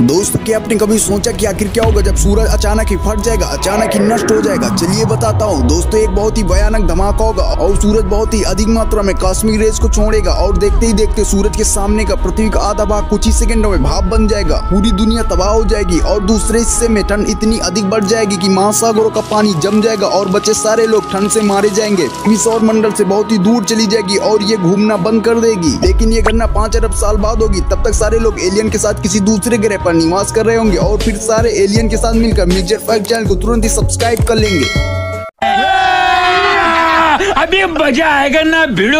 दोस्त क्या आपने कभी सोचा कि आखिर क्या होगा जब सूरज अचानक ही फट जाएगा, अचानक ही नष्ट हो जाएगा। चलिए बताता हूँ, दोस्तों एक बहुत ही भयानक धमाका होगा और सूरज बहुत ही अधिक मात्रा में कॉस्मिक रेस को छोड़ेगा और देखते ही देखते सूरज के सामने का पृथ्वी का आधा भाग कुछ ही सेकंडों में भाप बन जाएगा, पूरी दुनिया तबाह हो जाएगी और दूसरे हिस्से में ठंड इतनी अधिक बढ़ जाएगी की महासागरों का पानी जम जाएगा और बचे सारे लोग ठंड से मारे जाएँगे। सौर मंडल से बहुत ही दूर चली जाएगी और ये घूमना बंद कर देगी। लेकिन ये घटना पाँच अरब साल बाद होगी, तब तक सारे लोग एलियन के साथ किसी दूसरे ग्रह पर निवास कर रहे होंगे और फिर सारे एलियन के साथ मिलकर मिक्सर फाइव चैनल को तुरंत ही सब्सक्राइब कर लेंगे। अभी मज़ा आएगा ना, भिड़ो।